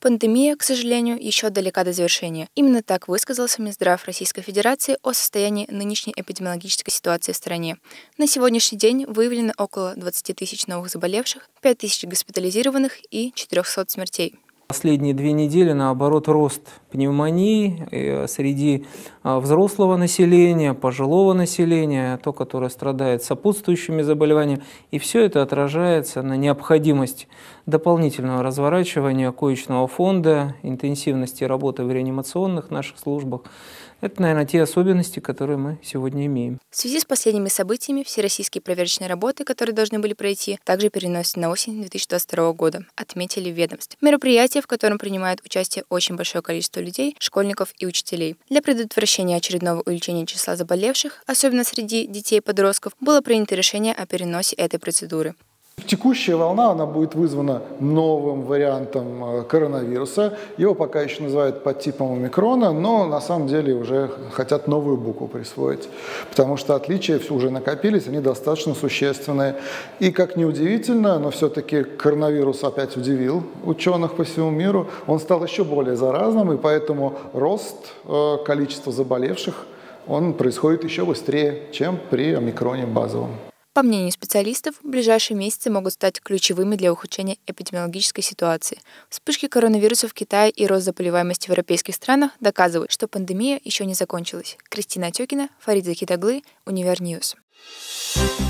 Пандемия, к сожалению, еще далека до завершения. Именно так высказался Минздрав Российской Федерации о состоянии нынешней эпидемиологической ситуации в стране. На сегодняшний день выявлено около 20 тысяч новых заболевших, 5 тысяч госпитализированных и 400 смертей. Последние две недели, наоборот, рост пневмонии э, среди а, взрослого населения, пожилого населения, то, которое страдает сопутствующими заболеваниями. И все это отражается на необходимость дополнительного разворачивания коечного фонда, интенсивности работы в реанимационных наших службах. Это, наверное, те особенности, которые мы сегодня имеем. В связи с последними событиями всероссийские проверочные работы, которые должны были пройти, также переносятся на осень 2022 года, отметили в ведомстве. Мероприятие, в котором принимает участие очень большое количество людей, школьников и учителей. Для предотвращения очередного увеличения числа заболевших, особенно среди детей и подростков, было принято решение о переносе этой процедуры. Текущая волна, она будет вызвана новым вариантом э, коронавируса. Его пока еще называют подтипом омикрона, но на самом деле уже хотят новую букву присвоить, потому что отличия уже накопились, они достаточно существенные. И как ни удивительно, но все-таки коронавирус опять удивил ученых по всему миру. Он стал еще более заразным, и поэтому рост э, количества заболевших он происходит еще быстрее, чем при омикроне базовом. По мнению специалистов, ближайшие месяцы могут стать ключевыми для ухудшения эпидемиологической ситуации. Вспышки коронавируса в Китае и рост заболеваемости в европейских странах доказывают, что пандемия еще не закончилась. Кристина Отекина, Фарид Захитаглы, Универ News. Thank